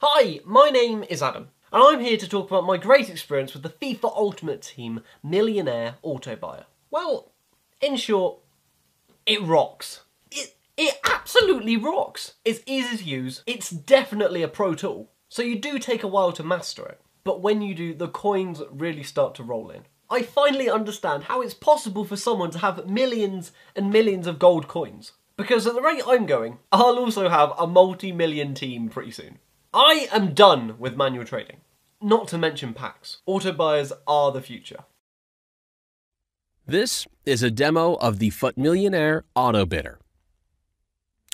Hi, my name is Adam, and I'm here to talk about my great experience with the FIFA Ultimate Team Millionaire Auto Buyer. Well, in short, it rocks. It, it absolutely rocks. It's easy to use, it's definitely a pro tool, so you do take a while to master it. But when you do, the coins really start to roll in. I finally understand how it's possible for someone to have millions and millions of gold coins. Because at the rate I'm going, I'll also have a multi-million team pretty soon. I am done with manual trading. Not to mention packs. Auto buyers are the future. This is a demo of the FUT Millionaire Auto Bidder.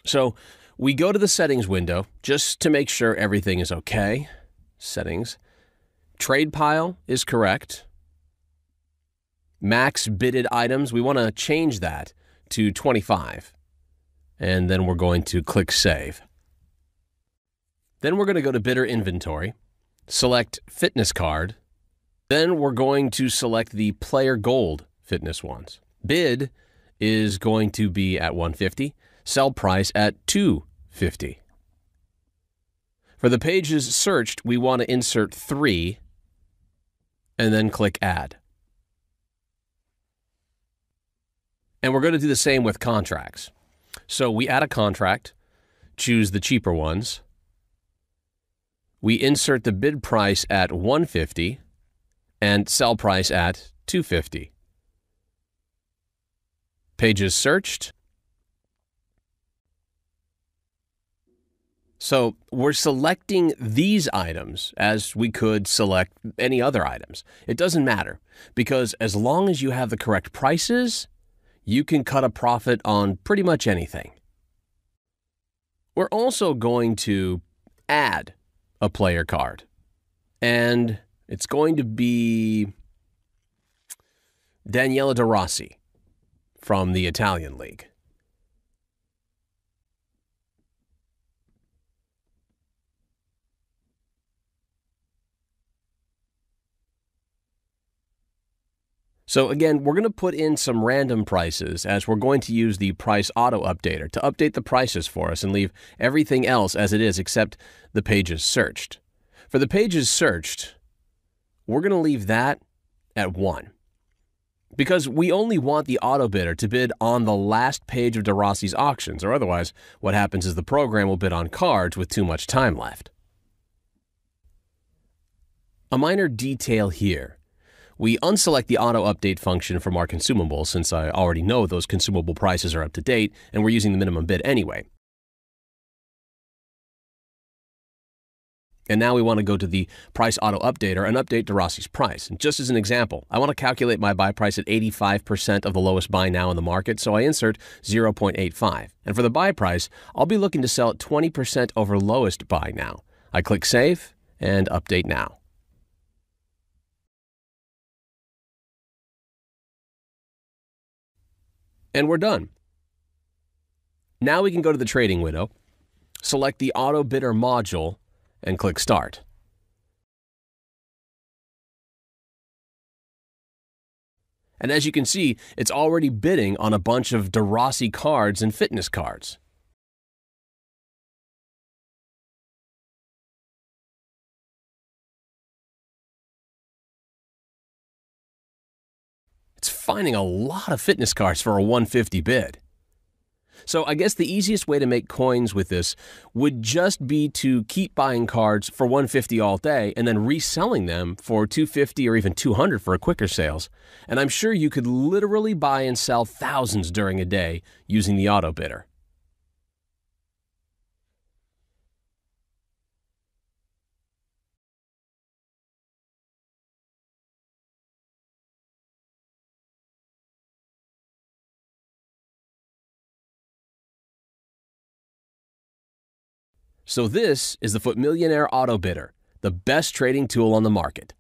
So we go to the settings window just to make sure everything is okay. Settings. Trade pile is correct. Max bidded items, we want to change that to 25. And then we're going to click Save. Then we're going to go to Bidder Inventory, select Fitness Card. Then we're going to select the Player Gold fitness ones. Bid is going to be at 150, sell price at 250. For the pages searched, we want to insert 3 and then click Add. And we're going to do the same with contracts. So we add a contract, choose the cheaper ones. We insert the bid price at 150 and sell price at 250. Pages searched. So we're selecting these items as we could select any other items. It doesn't matter because as long as you have the correct prices, you can cut a profit on pretty much anything. We're also going to add a player card, and it's going to be Daniele De Rossi from the Italian League. So again, we're going to put in some random prices as we're going to use the price auto updater to update the prices for us and leave everything else as it is except the pages searched. For the pages searched, we're going to leave that at 1 because we only want the auto bidder to bid on the last page of De Rossi's auctions, or otherwise, what happens is the program will bid on cards with too much time left. A minor detail here we unselect the auto update function from our consumables since I already know those consumable prices are up to date and we're using the minimum bid anyway. And now we want to go to the price auto updater and update De Rossi's price. And just as an example, I want to calculate my buy price at 85% of the lowest buy now in the market, so I insert 0.85. And for the buy price, I'll be looking to sell at 20% over lowest buy now. I click save and update now. And we're done. Now we can go to the trading window, select the auto bidder module, and click Start. And as you can see, it's already bidding on a bunch of De Rossi cards and fitness cards. Finding a lot of fitness cards for a 150 bid. So I guess the easiest way to make coins with this would just be to keep buying cards for 150 all day and then reselling them for 250 or even 200 for a quicker sales. And I'm sure you could literally buy and sell thousands during a day using the auto bidder. So this is the FUT Millionaire Auto Bidder, the best trading tool on the market.